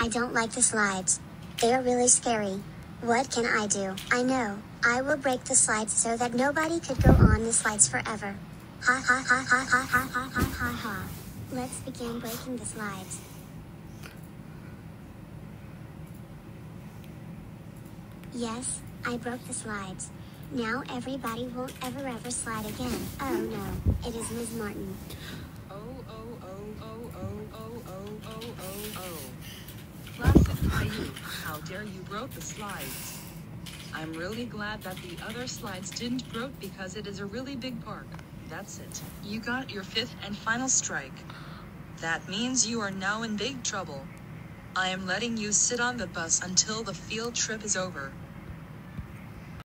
I don't like the slides. They are really scary. What can I do? I know. I will break the slides so that nobody could go on the slides forever. Ha ha ha ha ha ha ha ha ha ha. Let's begin breaking the slides. Yes, I broke the slides. Now everybody won't ever ever slide again. Oh no, it is Ms. Martin. Oh, oh, oh, oh, oh, oh, oh, oh, oh, oh. How dare you broke the slides. I'm really glad that the other slides didn't broke because it is a really big park. That's it. You got your fifth and final strike. That means you are now in big trouble. I am letting you sit on the bus until the field trip is over.